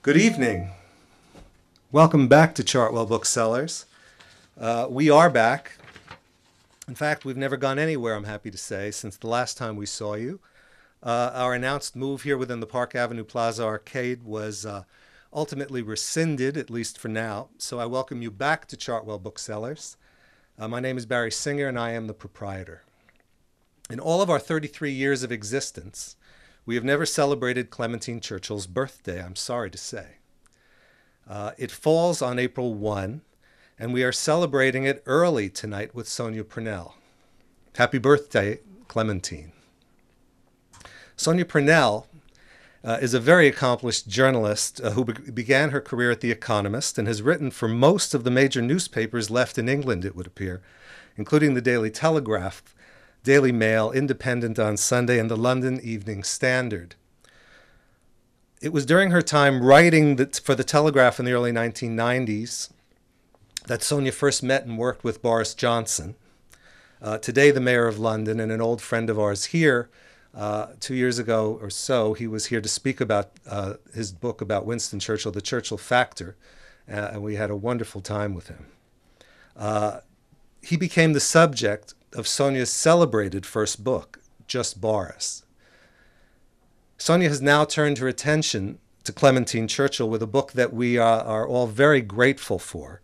Good evening. Welcome back to Chartwell Booksellers. Uh, we are back. In fact, we've never gone anywhere, I'm happy to say, since the last time we saw you. Uh, our announced move here within the Park Avenue Plaza Arcade was uh, ultimately rescinded, at least for now. So I welcome you back to Chartwell Booksellers. Uh, my name is Barry Singer, and I am the proprietor. In all of our 33 years of existence, we have never celebrated Clementine Churchill's birthday, I'm sorry to say. Uh, it falls on April 1, and we are celebrating it early tonight with Sonia Purnell. Happy birthday, Clementine. Sonia Purnell uh, is a very accomplished journalist uh, who be- began her career at The Economist and has written for most of the major newspapers left in England, it would appear, including the Daily Telegraph, Daily Mail, Independent on Sunday, and the London Evening Standard. It was during her time writing for the Telegraph in the early 1990s that Sonia first met and worked with Boris Johnson, uh, today the mayor of London and an old friend of ours here. Uh, two years ago or so, he was here to speak about uh, his book about Winston Churchill, The Churchill Factor, uh, and we had a wonderful time with him. Uh, he became the subject of Sonia's celebrated first book, Just Boris. Sonia has now turned her attention to Clementine Churchill with a book that we are, are all very grateful for.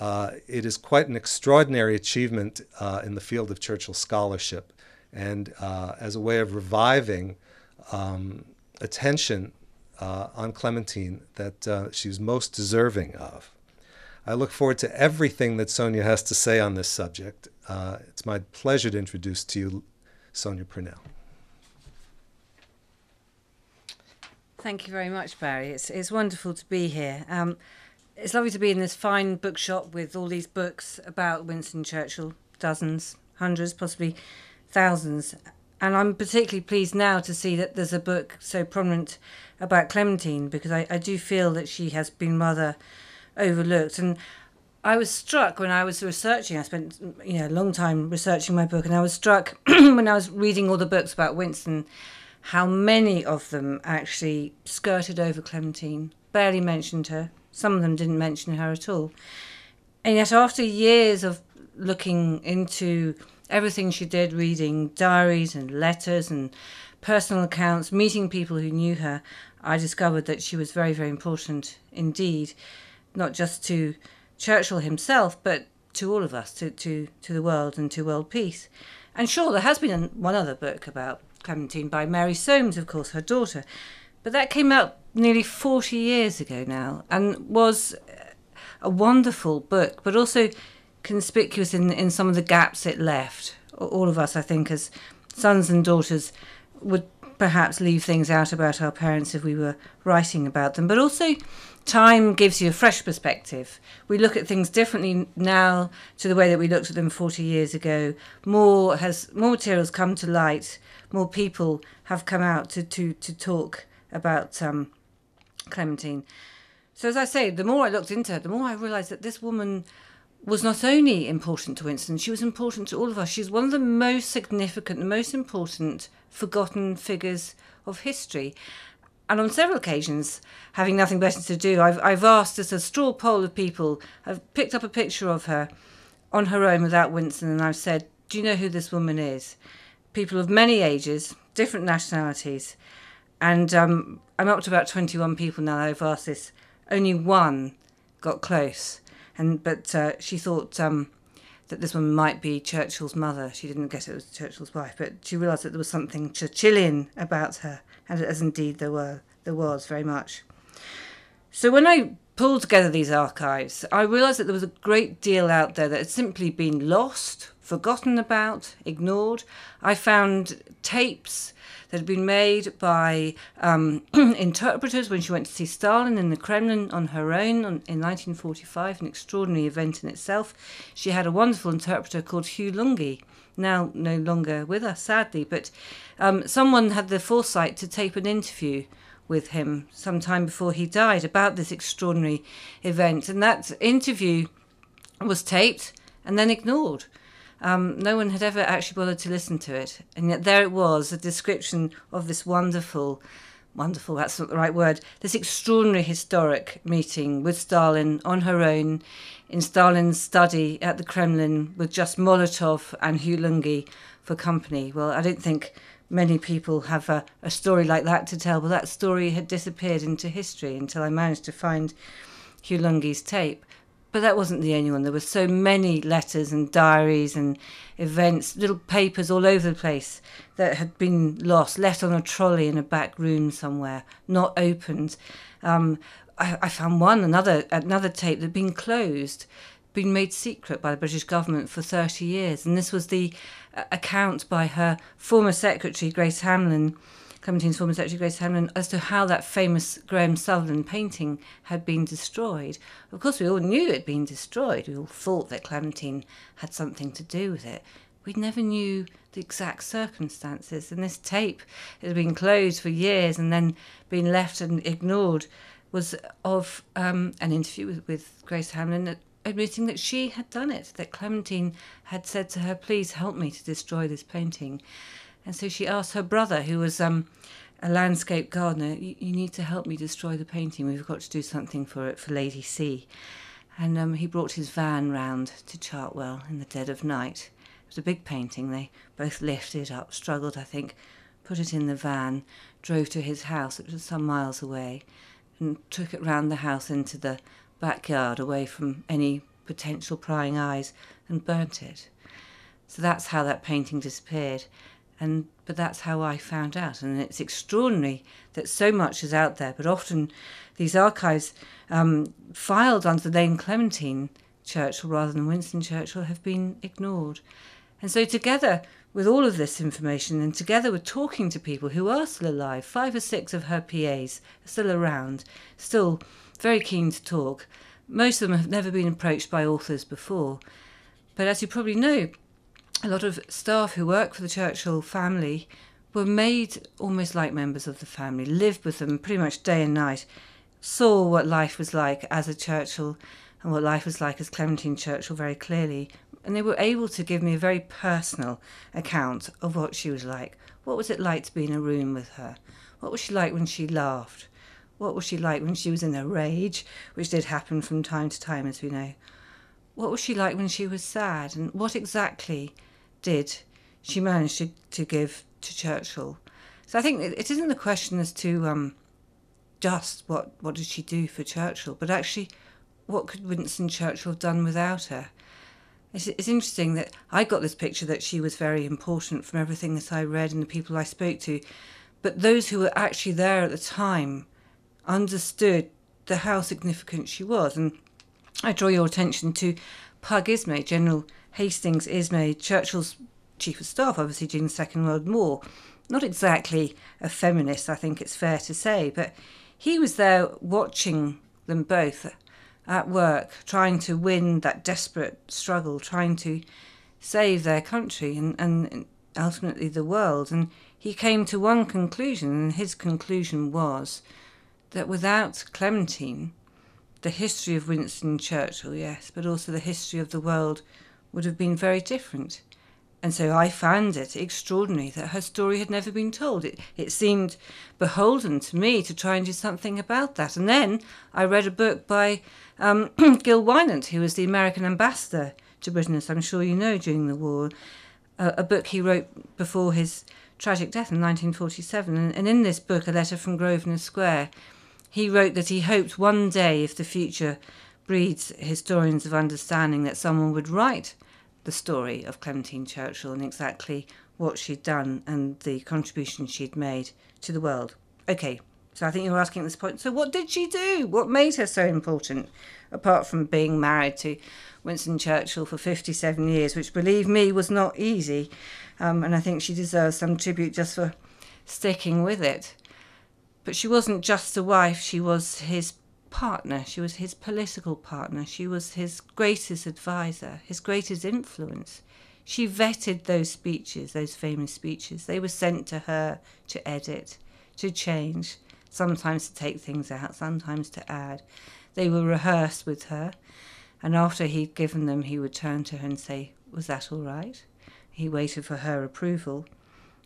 Uh, it is quite an extraordinary achievement uh, in the field of Churchill scholarship, and uh, as a way of reviving um, attention uh, on Clementine that uh, she's most deserving of. I look forward to everything that Sonia has to say on this subject. Uh, it's my pleasure to introduce to you Sonia Purnell. Thank you very much, Barry. It's, it's wonderful to be here. Um, it's lovely to be in this fine bookshop with all these books about Winston Churchill, dozens, hundreds, possibly thousands. And I'm particularly pleased now to see that there's a book so prominent about Clementine because I, I do feel that she has been rather overlooked. And I was struck when I was researching. I spent you know a long time researching my book, and I was struck when I was reading all the books about Winston, how many of them actually skirted over Clementine, barely mentioned her. Some of them didn't mention her at all. And yet, after years of looking into everything she did, reading diaries and letters and personal accounts, meeting people who knew her, I discovered that she was very, very important indeed not just to Churchill himself, but to all of us, to, to, to the world and to world peace. And sure, there has been one other book about Clementine by Mary Soames, of course, her daughter, but that came out nearly 40 years ago now and was uh, a wonderful book, but also conspicuous in, in some of the gaps it left. All of us, I think, as sons and daughters, would perhaps leave things out about our parents if we were writing about them, but also time gives you a fresh perspective. We look at things differently now to the way that we looked at them 40 years ago. More has more materials come to light. More people have come out to to to talk about um, Clementine. So as I say, the more I looked into her, the more I realised that this woman was not only important to Winston, she was important to all of us. She's one of the most significant, the most important forgotten figures of history and on several occasions, having nothing better to do, I've, I've asked as a straw poll of people, I've picked up a picture of her on her own without Winston, and I've said, Do you know who this woman is? People of many ages, different nationalities. And um, I'm up to about 21 people now I've asked this. Only one got close. and But uh, she thought um, that this woman might be Churchill's mother. She didn't guess it was Churchill's wife, but she realised that there was something Churchillian about her and as indeed there were there was very much. So when I pulled together these archives, I realised that there was a great deal out there that had simply been lost, forgotten about, ignored. I found tapes that had been made by um, interpreters when she went to see Stalin in the Kremlin on her own on, in 1945, an extraordinary event in itself. She had a wonderful interpreter called Hugh Lunghi, now no longer with us, sadly, but um, someone had the foresight to tape an interview with him some time before he died about this extraordinary event. And that interview was taped and then ignored. Um, no one had ever actually bothered to listen to it. And yet there it was, a description of this wonderful wonderful, that's not the right word, this extraordinary historic meeting with Stalin on her own in Stalin's study at the Kremlin with just Molotov and Hugh Lunghi for company. Well, I don't think many people have a, a story like that to tell, but that story had disappeared into history until I managed to find Hugh Lunghi's tape. But that wasn't the only one. There were so many letters and diaries and events, little papers all over the place that had been lost, left on a trolley in a back room somewhere, not opened. Um, I, I, found one, another, another tape that had been closed, been made secret by the British government for 30 years. And this was the uh, account by her former secretary, Grace Hamblin, Clementine's former secretary Grace Hamblin as to how that famous Graham Sutherland painting had been destroyed. Of course, we all knew it had been destroyed. We all thought that Clementine had something to do with it. We never knew the exact circumstances. And this tape that had been closed for years and then been left and ignored was of um, an interview with, with Grace Hamblin admitting that she had done it, that Clementine had said to her, Please help me to destroy this painting. And so she asked her brother, who was um, a landscape gardener, you, you, need to help me destroy the painting. We've got to do something for it for Lady C. And um, he brought his van round to Chartwell in the dead of night. It was a big painting. They both lifted it up, struggled, I think, put it in the van, drove to his house, it was some miles away, and took it round the house into the backyard away from any potential prying eyes and burnt it. So that's how that painting disappeared and but that's how I found out. And it's extraordinary that so much is out there, but often these archives um, filed under the name Clementine Churchill rather than Winston Churchill have been ignored. And so, together with all of this information, and together with talking to people who are still alive, five or six of her PAs are still around, still very keen to talk. Most of them have never been approached by authors before. But as you probably know, a lot of staff who work for the Churchill family were made almost like members of the family, lived with them pretty much day and night, saw what life was like as a Churchill and what life was like as Clementine Churchill very clearly. And they were able to give me a very personal account of what she was like. What was it like to be in a room with her? What was she like when she laughed? What was she like when she was in a rage, which did happen from time to time, as we know? What was she like when she was sad? And what exactly did she manage to, to give to Churchill. So I think it, isn't the question as to um, just what, what did she do for Churchill, but actually what could Winston Churchill have done without her? It's, it's interesting that I got this picture that she was very important from everything that I read and the people I spoke to, but those who were actually there at the time understood the how significant she was. And I draw your attention to Pug Ismay, General Hastings Ismay, Churchill's chief of staff, obviously during the Second World War. Not exactly a feminist, I think it's fair to say, but he was there watching them both at work, trying to win that desperate struggle, trying to save their country and, and ultimately the world. And he came to one conclusion, and his conclusion was that without Clementine, the history of Winston Churchill, yes, but also the history of the world would have been very different. And so I found it extraordinary that her story had never been told. It, it seemed beholden to me to try and do something about that. And then I read a book by um, Gil Winant, who was the American ambassador to Britain, as I'm sure you know, during the war. a book he wrote before his tragic death in 1947. And, and in this book, A Letter from Grosvenor Square, he wrote that he hoped one day, if the future breeds historians of understanding, that someone would write the story of Clementine Churchill and exactly what she'd done and the contribution she'd made to the world. Okay, so I think you're asking at this point so, what did she do? What made her so important? Apart from being married to Winston Churchill for 57 years, which, believe me, was not easy. Um, and I think she deserves some tribute just for sticking with it. But she wasn't just a wife, she was his partner, she was his political partner, she was his greatest advisor, his greatest influence. She vetted those speeches, those famous speeches. They were sent to her to edit, to change, sometimes to take things out, sometimes to add. They were rehearsed with her, and after he'd given them, he would turn to her and say, Was that all right? He waited for her approval.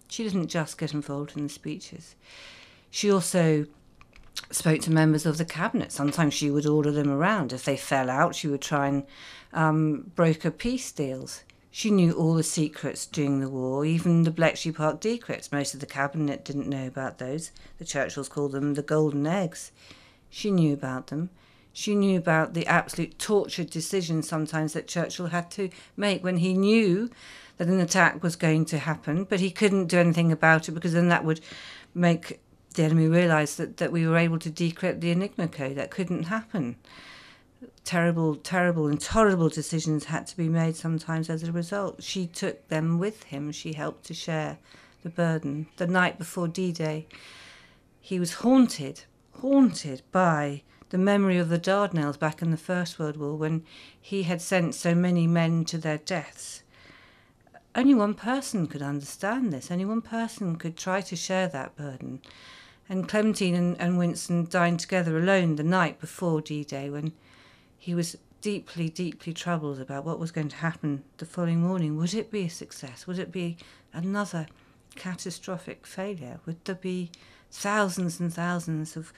She didn't just get involved in the speeches. She also spoke to members of the cabinet. Sometimes she would order them around. If they fell out, she would try and um, broker peace deals. She knew all the secrets during the war, even the Bletchley Park decrypts. Most of the cabinet didn't know about those. The Churchills called them the golden eggs. She knew about them. She knew about the absolute tortured decisions sometimes that Churchill had to make when he knew that an attack was going to happen, but he couldn't do anything about it because then that would make the enemy realised that, that we were able to decrypt the Enigma code. That couldn't happen. Terrible, terrible, intolerable decisions had to be made sometimes as a result. She took them with him. She helped to share the burden. The night before D Day, he was haunted, haunted by the memory of the Dardanelles back in the First World War when he had sent so many men to their deaths. Only one person could understand this, only one person could try to share that burden. And Clementine and, and Winston dined together alone the night before D Day when he was deeply, deeply troubled about what was going to happen the following morning. Would it be a success? Would it be another catastrophic failure? Would there be thousands and thousands of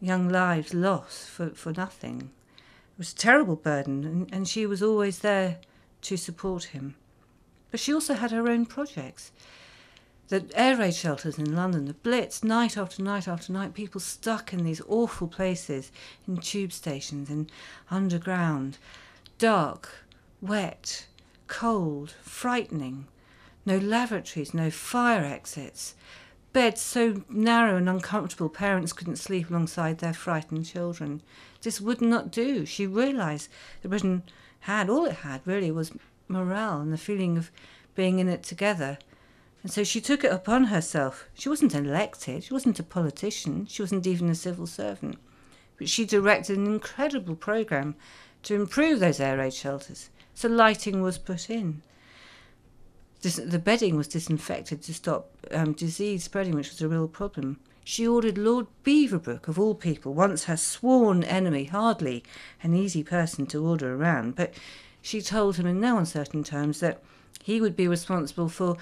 young lives lost for, for nothing? It was a terrible burden, and, and she was always there to support him. But she also had her own projects the air raid shelters in London, the Blitz, night after night after night, people stuck in these awful places, in tube stations, in underground, dark, wet, cold, frightening, no lavatories, no fire exits, beds so narrow and uncomfortable parents couldn't sleep alongside their frightened children. This would not do. She realised that Britain had, all it had really was morale and the feeling of being in it together and so she took it upon herself. She wasn't elected, she wasn't a politician, she wasn't even a civil servant. But she directed an incredible programme to improve those air raid shelters. So lighting was put in. the bedding was disinfected to stop um, disease spreading, which was a real problem. She ordered Lord Beaverbrook, of all people, once her sworn enemy, hardly an easy person to order around, but she told him in no uncertain terms that he would be responsible for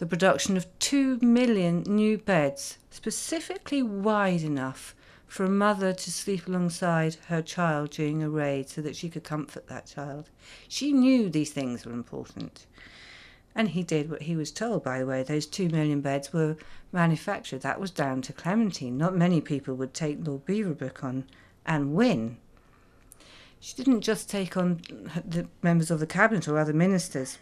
the production of two million new beds, specifically wide enough for a mother to sleep alongside her child during a raid so that she could comfort that child. She knew these things were important. And he did what he was told, by the way. Those two million beds were manufactured. That was down to Clementine. Not many people would take Lord Beaverbrook on and win. She didn't just take on the members of the cabinet or other ministers.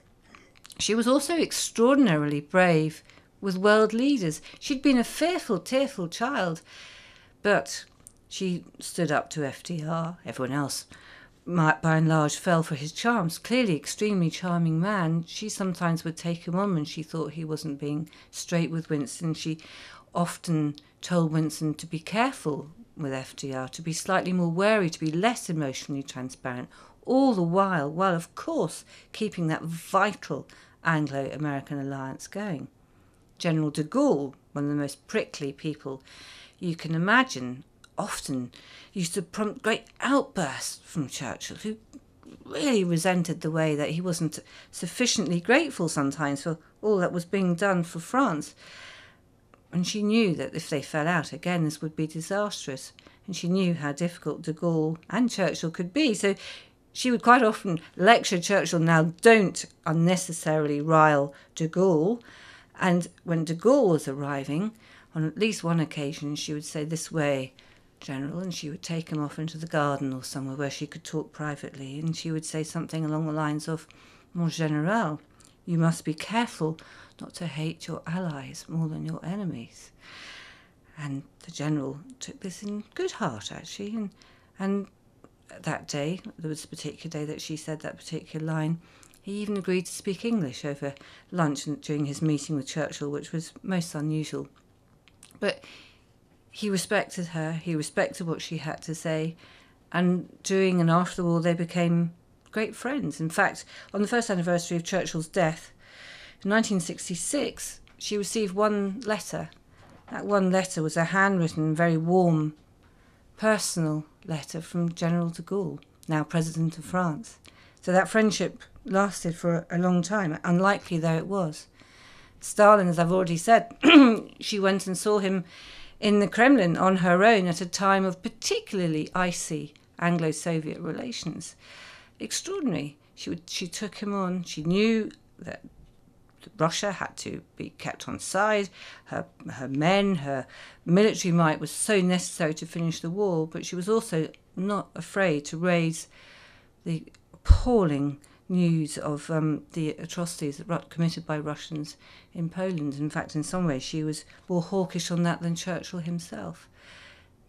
She was also extraordinarily brave with world leaders. She'd been a fearful, tearful child, but she stood up to FDR. Everyone else, might by and large, fell for his charms. Clearly, extremely charming man. She sometimes would take him on when she thought he wasn't being straight with Winston. She often told Winston to be careful with FDR, to be slightly more wary, to be less emotionally transparent, all the while, while of course keeping that vital Anglo American alliance going. General de Gaulle, one of the most prickly people you can imagine, often used to prompt great outbursts from Churchill, who really resented the way that he wasn't sufficiently grateful sometimes for all that was being done for France. And she knew that if they fell out again, this would be disastrous. And she knew how difficult de Gaulle and Churchill could be. So she would quite often lecture Churchill, now don't unnecessarily rile de Gaulle. And when de Gaulle was arriving, on at least one occasion, she would say, This way, General, and she would take him off into the garden or somewhere where she could talk privately. And she would say something along the lines of, Mon General, you must be careful not to hate your allies more than your enemies. And the general took this in good heart, actually, and, and that day, there was a particular day that she said that particular line. He even agreed to speak English over lunch during his meeting with Churchill, which was most unusual. But he respected her, he respected what she had to say, and during and after the war, they became great friends. In fact, on the first anniversary of Churchill's death, in 1966, she received one letter. That one letter was a handwritten, very warm, personal letter from General de Gaulle, now President of France. So that friendship lasted for a long time, unlikely though it was. Stalin, as I've already said, she went and saw him in the Kremlin on her own at a time of particularly icy Anglo Soviet relations. Extraordinary. She, would, she took him on. She knew that Russia had to be kept on side. Her, her men, her military might was so necessary to finish the war, but she was also not afraid to raise the appalling news of um, the atrocities committed by Russians in Poland. In fact, in some ways, she was more hawkish on that than Churchill himself.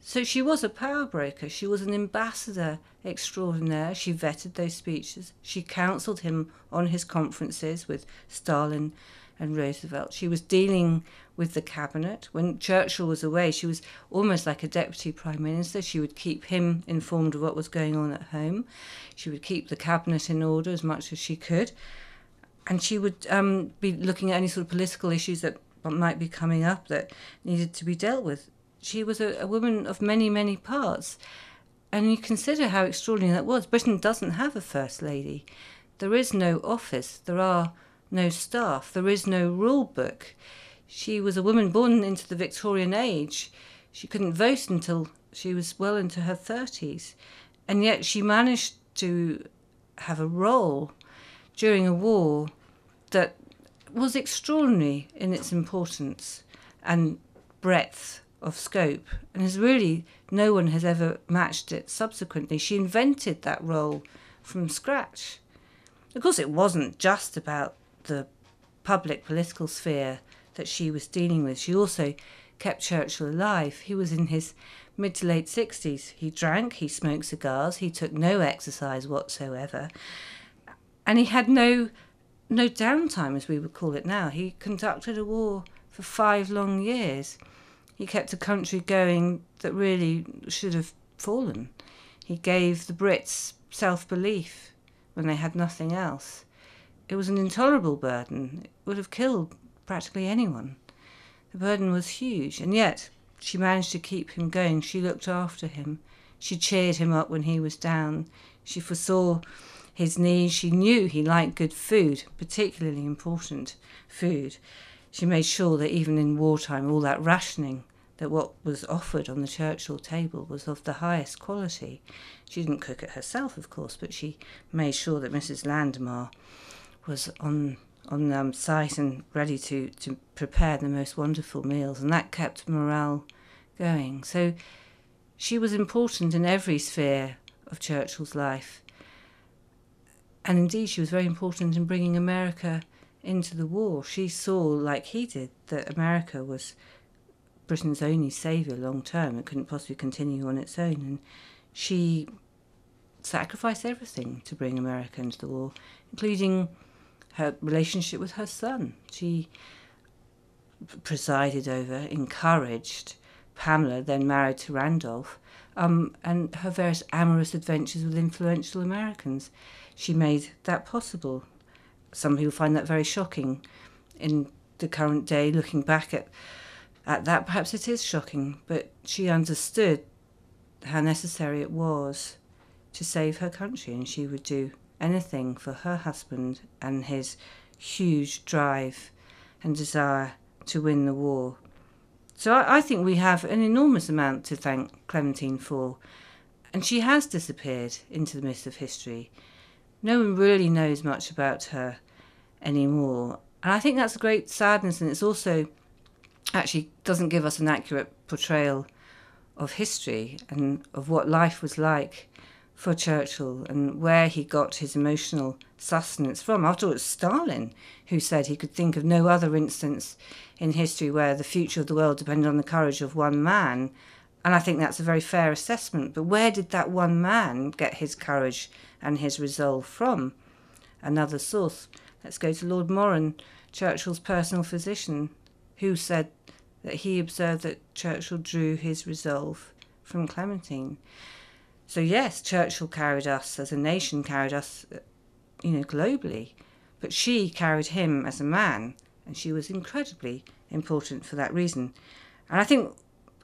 So she was a power broker. She was an ambassador extraordinaire. She vetted those speeches. She counselled him on his conferences with Stalin and Roosevelt. She was dealing with the cabinet. When Churchill was away, she was almost like a deputy prime minister. She would keep him informed of what was going on at home. She would keep the cabinet in order as much as she could. And she would um, be looking at any sort of political issues that might be coming up that needed to be dealt with she was a, a woman of many, many parts. And you consider how extraordinary that was. Britain doesn't have a first lady. There is no office. There are no staff. There is no rule book. She was a woman born into the Victorian age. She couldn't vote until she was well into her 30s. And yet she managed to have a role during a war that was extraordinary in its importance and breadth of scope, and has really no one has ever matched it subsequently. She invented that role from scratch. Of course, it wasn't just about the public political sphere that she was dealing with. She also kept Churchill alive. He was in his mid to late 60s. He drank, he smoked cigars, he took no exercise whatsoever, and he had no no downtime, as we would call it now. He conducted a war for five long years. He kept a country going that really should have fallen. He gave the Brits self belief when they had nothing else. It was an intolerable burden. It would have killed practically anyone. The burden was huge, and yet she managed to keep him going. She looked after him. She cheered him up when he was down. She foresaw his needs. She knew he liked good food, particularly important food. She made sure that even in wartime, all that rationing that what was offered on the Churchill table was of the highest quality. She didn't cook it herself, of course, but she made sure that Mrs. Landemare was on on um, site and ready to, to prepare the most wonderful meals, and that kept morale going. So she was important in every sphere of Churchill's life. And indeed, she was very important in bringing America into the war. She saw, like he did, that America was Britain's only saviour long term. It couldn't possibly continue on its own. And she sacrificed everything to bring America into the war, including her relationship with her son. She presided over, encouraged Pamela, then married to Randolph, um, and her various amorous adventures with influential Americans. She made that possible. Some people find that very shocking in the current day, looking back at at that, perhaps it is shocking, but she understood how necessary it was to save her country, and she would do anything for her husband and his huge drive and desire to win the war. So I, I, think we have an enormous amount to thank Clementine for, and she has disappeared into the mist of history. No one really knows much about her anymore, and I think that's a great sadness, and it's also actually doesn't give us an accurate portrayal of history and of what life was like for Churchill and where he got his emotional sustenance from. After all, it's Stalin who said he could think of no other instance in history where the future of the world depended on the courage of one man. And I think that's a very fair assessment. But where did that one man get his courage and his resolve from? Another source. Let's go to Lord Moran, Churchill's personal physician, who said that he observed that Churchill drew his resolve from Clementine. So yes, Churchill carried us as a nation, carried us, uh, you know, globally, but she carried him as a man, and she was incredibly important for that reason. And I think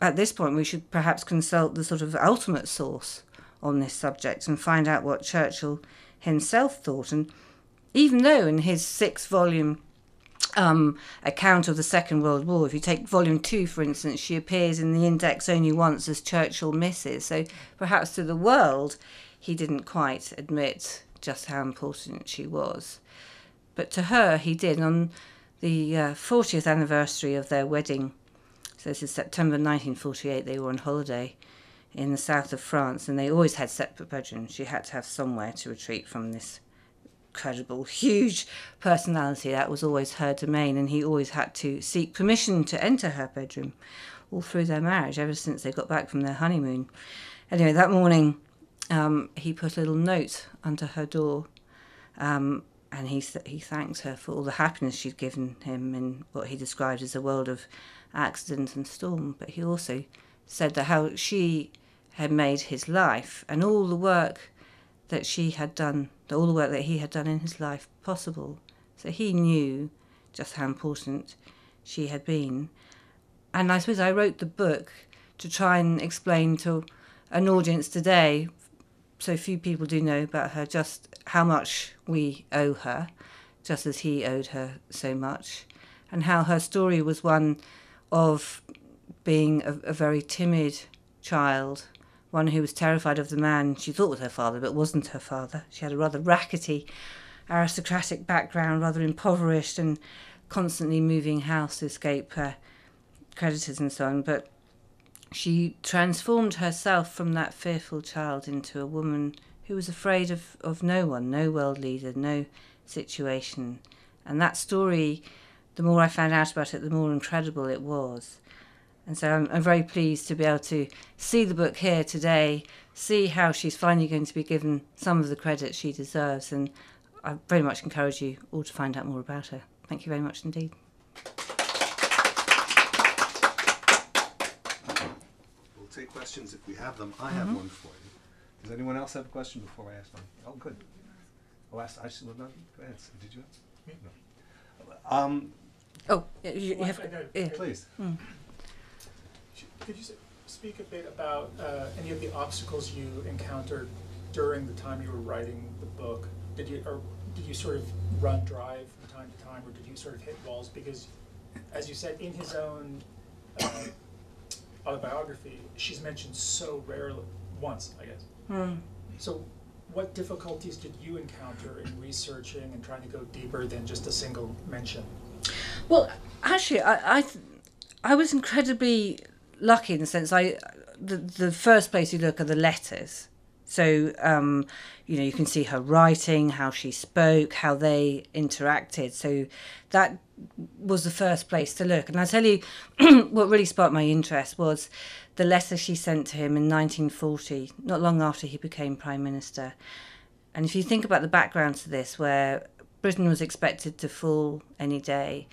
at this point we should perhaps consult the sort of ultimate source on this subject and find out what Churchill himself thought. And even though in his six volume um, account of the Second World War. If you take volume two, for instance, she appears in the index only once as Churchill misses. So perhaps to the world, he didn't quite admit just how important she was. But to her, he did. On the uh, 40th anniversary of their wedding, so this is September 1948, they were on holiday in the south of France, and they always had separate bedrooms. She had to have somewhere to retreat from this incredible, huge personality. That was always her domain, and he always had to seek permission to enter her bedroom all through their marriage, ever since they got back from their honeymoon. Anyway, that morning, um, he put a little note under her door, um, and he he thanked her for all the happiness she'd given him in what he described as a world of accident and storm. But he also said that how she had made his life and all the work that she had done, all the work that he had done in his life possible. So he knew just how important she had been. And I suppose I wrote the book to try and explain to an audience today, so few people do know about her, just how much we owe her, just as he owed her so much, and how her story was one of being a, a very timid child one who was terrified of the man she thought was her father but wasn't her father. She had a rather rackety aristocratic background, rather impoverished and constantly moving house to escape her uh, creditors and so on. But she transformed herself from that fearful child into a woman who was afraid of, of no one, no world leader, no situation. And that story, the more I found out about it, the more incredible it was. And so I'm, I'm, very pleased to be able to see the book here today, see how she's finally going to be given some of the credit she deserves. And I very much encourage you all to find out more about her. Thank you very much indeed. We'll take questions if we have them. I have mm-hmm. one for you. Does anyone else have a question before I ask one? Oh, good. Oh, ask, I should, no, go ahead. Did you? No. Um, oh, you, you have. Yeah. Please. Mm. Could you speak a bit about uh, any of the obstacles you encountered during the time you were writing the book? Did you or did you sort of run dry from time to time, or did you sort of hit walls? Because, as you said in his own uh, autobiography, she's mentioned so rarely, once, I guess. Hmm. So, what difficulties did you encounter in researching and trying to go deeper than just a single mention? Well, actually, I I, I was incredibly lucky in the sense I the the first place you look are the letters. So um, you know you can see her writing, how she spoke, how they interacted. So that was the first place to look. And I tell you, what really sparked my interest was the letter she sent to him in 1940, not long after he became prime minister. And if you think about the background to this, where Britain was expected to fall any day,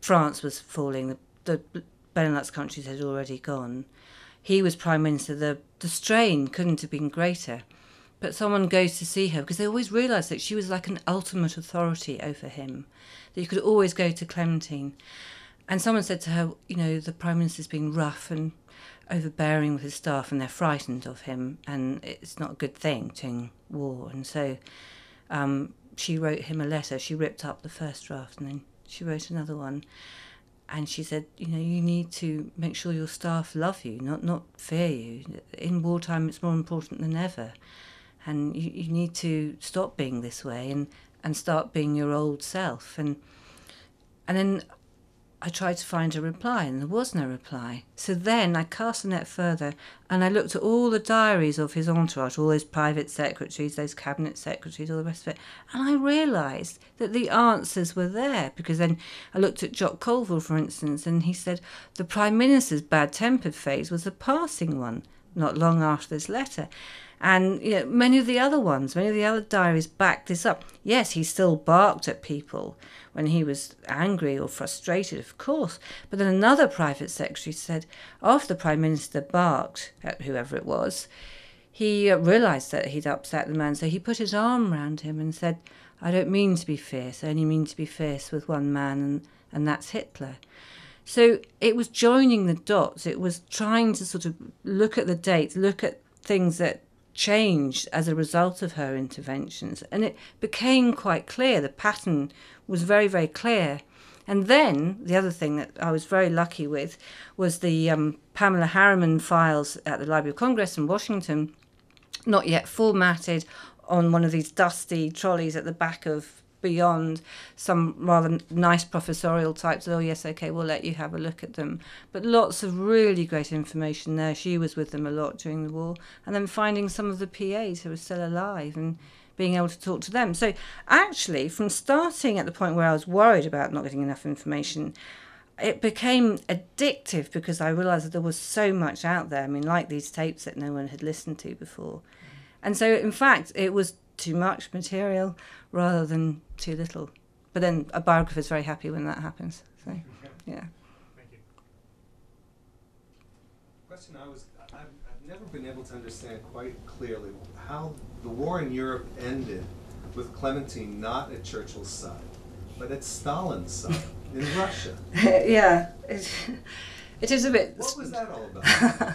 France was falling, the, the Benelux countries had already gone. He was Prime Minister. The, the strain couldn't have been greater. But someone goes to see her because they always realised that she was like an ultimate authority over him, that you could always go to Clementine. And someone said to her, you know, the Prime Minister's being rough and overbearing with his staff and they're frightened of him and it's not a good thing during war. And so um, she wrote him a letter. She ripped up the first draft and then she wrote another one and she said, you know, you need to make sure your staff love you, not not fear you. In wartime, it's more important than ever, and you, you need to stop being this way and and start being your old self. And and then I tried to find a reply and there was no reply. So then I cast the net further and I looked at all the diaries of his entourage, all those private secretaries, those cabinet secretaries, all the rest of it. And I realised that the answers were there because then I looked at Jock Colville, for instance, and he said the Prime Minister's bad tempered phase was a passing one not long after this letter. And you know, many of the other ones, many of the other diaries back this up. Yes, he still barked at people when he was angry or frustrated, of course. But then another private secretary said, after the Prime Minister barked at whoever it was, he uh, realised that he'd upset the man, so he put his arm round him and said, I don't mean to be fierce, I only mean to be fierce with one man, and, and that's Hitler. So it was joining the dots, it was trying to sort of look at the dates, look at things that changed as a result of her interventions. And it became quite clear, the pattern was very, very clear. And then the other thing that I was very lucky with was the um, Pamela Harriman files at the Library of Congress in Washington, not yet formatted on one of these dusty trolleys at the back of Beyond. Some rather nice professorial types. Oh, yes, okay, we'll let you have a look at them. But lots of really great information there. She was with them a lot during the war. And then finding some of the PAs who were still alive and being able to talk to them. So actually, from starting at the point where I was worried about not getting enough information, it became addictive because I realised that there was so much out there. I mean, like these tapes that no one had listened to before. And so, in fact, it was too much material rather than too little. But then a biographer is very happy when that happens. So, yeah. Thank you. Question I was, I've, I've never been able to understand quite clearly how the war in Europe ended with Clementine not at Churchill's side, but at Stalin's side in Russia. yeah. It, it is a bit. What was that all about?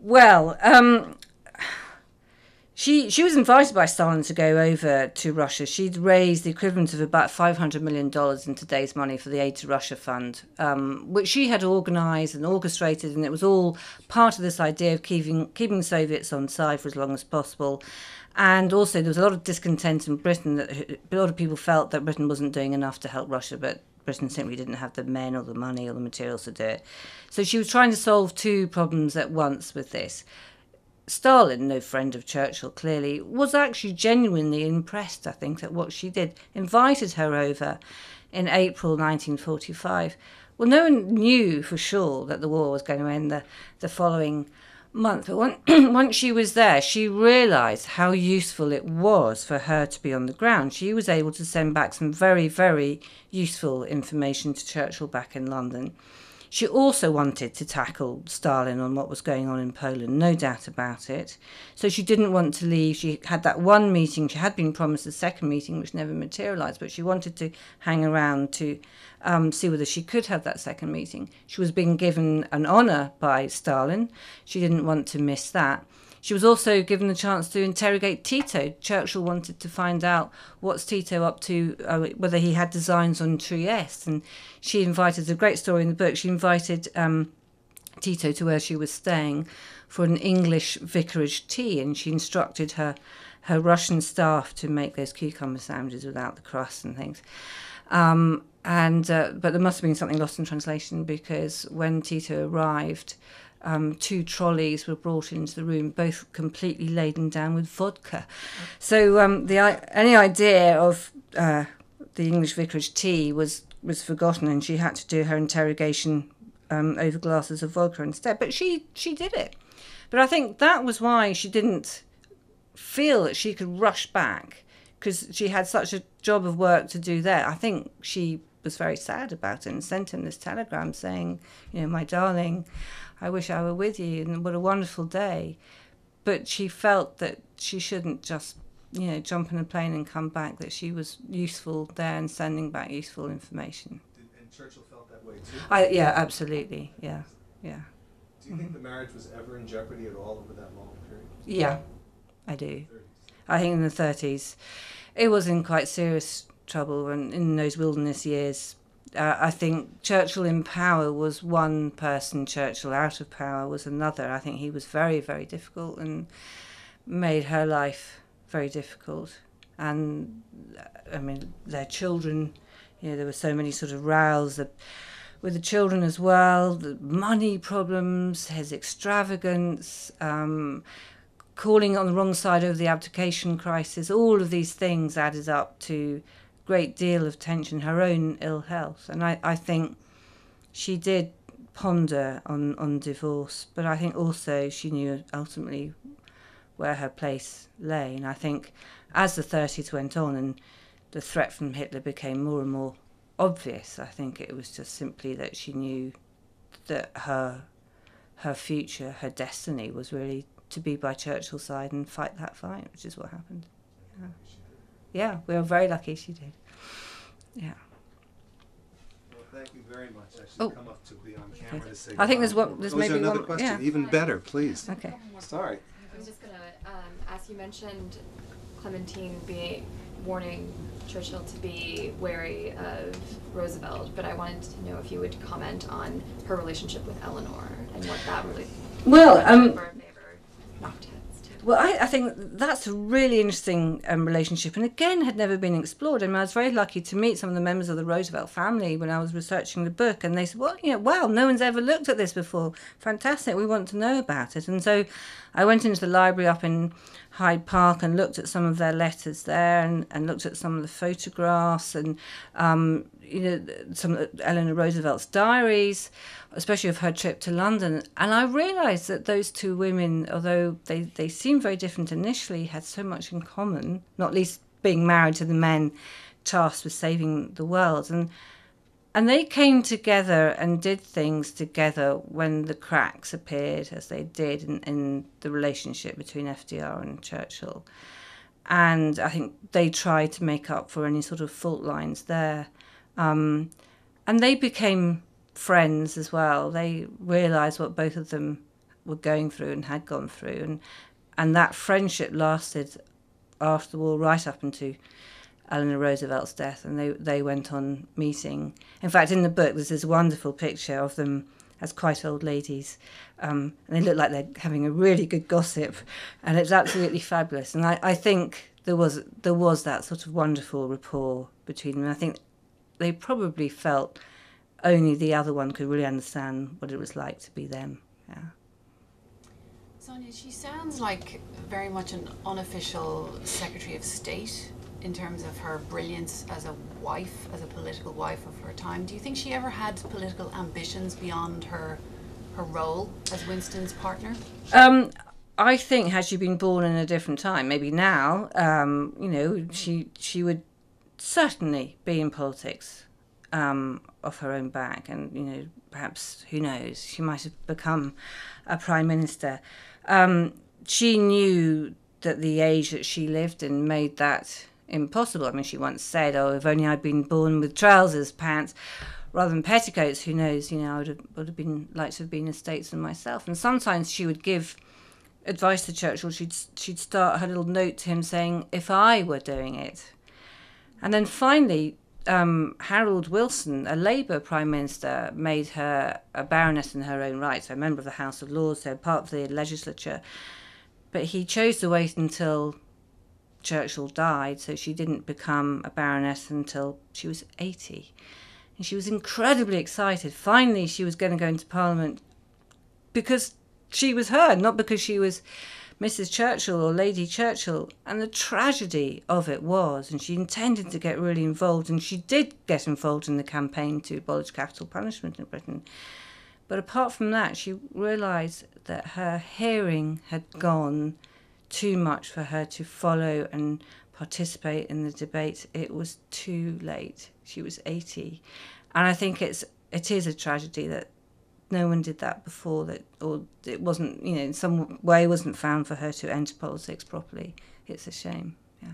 Well, um, she she was invited by Stalin to go over to Russia. She'd raised the equivalent of about five hundred million dollars in today's money for the Aid to Russia Fund, um, which she had organised and orchestrated, and it was all part of this idea of keeping keeping the Soviets on side for as long as possible. And also, there was a lot of discontent in Britain that a lot of people felt that Britain wasn't doing enough to help Russia, but Britain simply didn't have the men or the money or the materials to do it. So she was trying to solve two problems at once with this. Stalin, no friend of Churchill clearly, was actually genuinely impressed, I think, at what she did, invited her over in April 1945. Well, no one knew for sure that the war was going to end the, the following month, but when, once she was there, she realised how useful it was for her to be on the ground. She was able to send back some very, very useful information to Churchill back in London. She also wanted to tackle Stalin on what was going on in Poland, no doubt about it. So she didn't want to leave. She had that one meeting. She had been promised a second meeting, which never materialised, but she wanted to hang around to um, see whether she could have that second meeting. She was being given an honour by Stalin. She didn't want to miss that. She was also given the chance to interrogate Tito. Churchill wanted to find out what's Tito up to, uh, whether he had designs on Trieste. And she invited, a great story in the book, she invited um, Tito to where she was staying for an English vicarage tea, and she instructed her her Russian staff to make those cucumber sandwiches without the crust and things. Um, and uh, but there must have been something lost in translation because when Tito arrived, um, two trolleys were brought into the room, both completely laden down with vodka. So um, the any idea of uh, the English vicarage tea was was forgotten, and she had to do her interrogation um, over glasses of vodka instead. But she she did it. But I think that was why she didn't feel that she could rush back because she had such a job of work to do there. I think she was very sad about it and sent him this telegram saying, you know, my darling, I wish I were with you and what a wonderful day. But she felt that she shouldn't just, you know, jump in a plane and come back, that she was useful there and sending back useful information. Did, and Churchill felt that way too? I, yeah, absolutely. Yeah, yeah. Do you think the marriage was ever in jeopardy at all over that long period? Yeah, I do. I think in the 30s, it was in quite serious trouble and in those wilderness years. Uh, I think Churchill in power was one person, Churchill out of power was another. I think he was very, very difficult and made her life very difficult. And I mean, their children, you know, there were so many sort of rows that, with the children as well, the money problems, his extravagance, um, calling on the wrong side of the abdication crisis, all of these things added up to great deal of tension, her own ill health. And I, I think she did ponder on, on divorce, but I think also she knew ultimately where her place lay. And I think as the 30s went on and the threat from Hitler became more and more obvious, I think it was just simply that she knew that her her future, her destiny was really to be by Churchill's side and fight that fight, which is what happened. Yeah yeah, we were very lucky she did. Yeah. Well, thank you very much. I should Oh. come up to be on camera to say. I think there's goodbye. one- there's Oh, is there maybe another one- question. yeah. Even better, please. Okay. Sorry. I was just gonna um, ask you mentioned Clementine being warning Churchill to be wary of Roosevelt, but I wanted to know if you would comment on her relationship with Eleanor and what that really. Well, what um, number they were knocked heads to. Well, I, I think that's a really interesting um, relationship, and again, had never been explored. I mean, I was very lucky to meet some of the members of the Roosevelt family when I was researching the book, and they said, "Well, you know, wow, no one's ever looked at this before. Fantastic, we want to know about it." And so, I went into the library up in Hyde Park and looked at some of their letters there, and, and looked at some of the photographs, and um, you know, some of Eleanor Roosevelt's diaries, especially of her trip to London. And I realised that those two women, although they, they seemed very different initially, had so much in common, not least being married to the men tasked with saving the world. And and they came together and did things together when the cracks appeared, as they did in, in the relationship between FDR and Churchill. And I think they tried to make up for any sort of fault lines there. Um, and they became friends as well. They realised what both of them were going through and had gone through, and and that friendship lasted after the war, right up into Eleanor Roosevelt's death, and they they went on meeting. In fact, in the book, there's this wonderful picture of them as quite old ladies, um, and they look like they're having a really good gossip, and it's absolutely fabulous. And I, I think there was there was that sort of wonderful rapport between them. I think they probably felt only the other one could really understand what it was like to be them. Yeah. Sonia, she sounds like very much an unofficial Secretary of State in terms of her brilliance as a wife, as a political wife of her time. Do you think she ever had political ambitions beyond her her role as Winston's partner? Um, I think had she been born in a different time, maybe now, um, you know, she she would certainly be in politics um, of her own back, and you know, perhaps who knows, she might have become a prime minister. Um, she knew that the age that she lived in made that impossible. I mean, she once said, "Oh, if only I'd been born with trousers, pants." Rather than petticoats, who knows? You know, I would have, would have been like to have been a statesman myself. And sometimes she would give advice to Churchill. She'd she'd start her little note to him saying, "If I were doing it," and then finally, um, Harold Wilson, a Labour Prime Minister, made her a baroness in her own right, so a member of the House of Lords, so part of the legislature. But he chose to wait until Churchill died, so she didn't become a baroness until she was 80. And she was incredibly excited. Finally, she was going to go into Parliament because she was her, not because she was Mrs. Churchill or Lady Churchill. And the tragedy of it was, and she intended to get really involved, and she did get involved in the campaign to abolish capital punishment in Britain. But apart from that, she realised that her hearing had gone too much for her to follow and participate in the debate. It was too late. She was 80. And I think it's it is a tragedy that no one did that before that or it wasn't you know in some way wasn't found for her to enter politics properly it's a shame yeah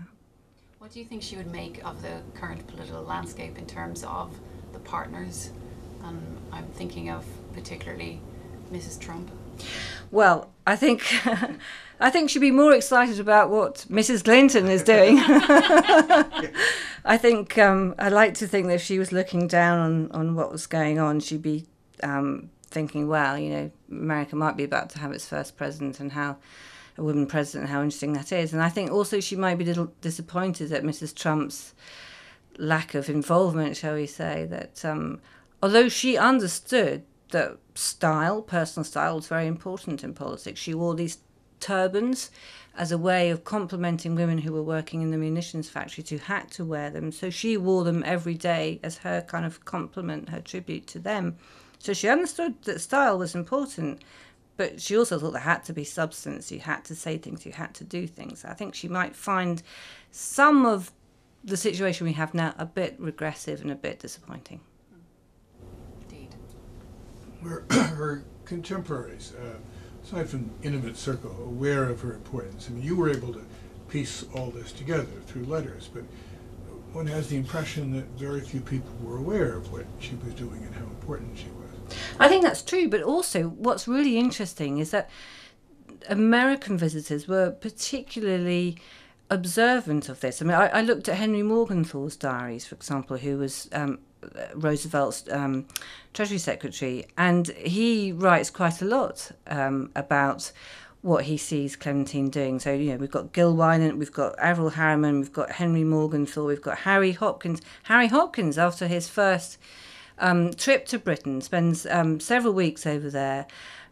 What do you think she would make of the current political landscape in terms of the partners? Um, I'm thinking of particularly Mrs. Trump. Well i think i think she'd be more excited about what mrs clinton is doing. I think um, i like to think that if she was looking down on, on what was going on she'd be um, thinking well you know america might be about to have its first president and how a woman president how interesting that is. And i think also she might be a little disappointed at mrs trump's lack of involvement shall we say that um, although she understood that style, personal style, was very important in politics. She wore these turbans as a way of complimenting women who were working in the munitions factories who had to wear them. So she wore them every day as her kind of compliment, her tribute to them. So she understood that style was important, but she also thought there had to be substance. You had to say things, you had to do things. I think she might find some of the situation we have now a bit regressive and a bit disappointing. Were her contemporaries, uh, aside from intimate circle, aware of her importance? I mean, you were able to piece all this together through letters, but one has the impression that very few people were aware of what she was doing and how important she was. I think that's true, but also what's really interesting is that American visitors were particularly observant of this. I mean, I, I looked at Henry Morgenthau's diaries, for example, who was um, Roosevelt's um, Treasury Secretary, and he writes quite a lot um, about what he sees Clementine doing. So, you know, we've got Gil Winant, we've got Averell Harriman, we've got Henry Morgenthau, we've got Harry Hopkins. Harry Hopkins, after his first um, trip to Britain, spends um, several weeks over there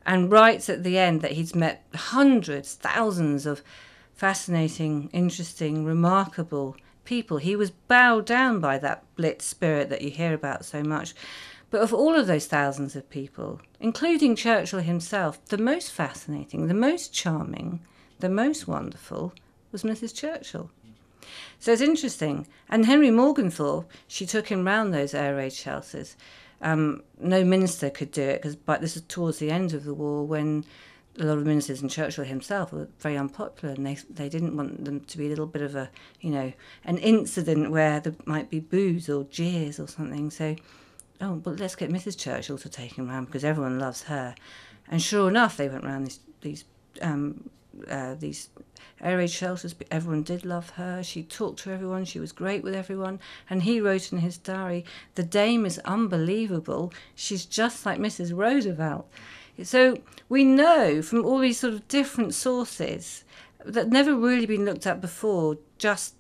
and writes at the end that he's met hundreds, thousands of fascinating, interesting, remarkable people. He was bowed down by that Blitz spirit that you hear about so much. But of all of those thousands of people, including Churchill himself, the most fascinating, the most charming, the most wonderful was Mrs. Churchill. So it's interesting. And Henry Morgenthau, she took him round those air raid shelters. Um, no minister could do it because this is towards the end of the war when a lot of ministers and Churchill himself were very unpopular, and they they didn't want them to be a little bit of a you know an incident where there might be boos or jeers or something. So, oh, but let's get Mrs. Churchill to take him round because everyone loves her. And sure enough, they went round these these um, uh, these air raid shelters. But everyone did love her. She talked to everyone. She was great with everyone. And he wrote in his diary, "The dame is unbelievable. She's just like Mrs. Roosevelt." So we know from all these sort of different sources that never really been looked at before, just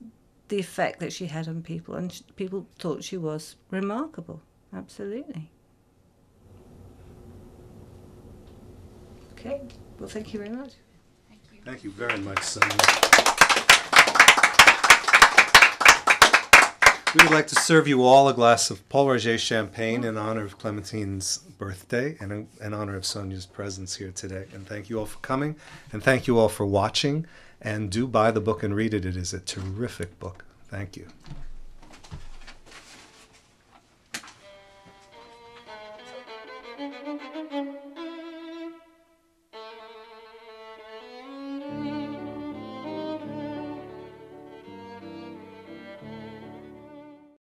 the effect that she had on people, and people thought she was remarkable. Absolutely. Okay. Well, thank you very much. Thank you. Thank you very much, Sonia. We would like to serve you all a glass of Pol Roger champagne in honor of Clementine's birthday and in, in honor of Sonia's presence here today. And thank you all for coming, and thank you all for watching. And do buy the book and read it. It is a terrific book. Thank you.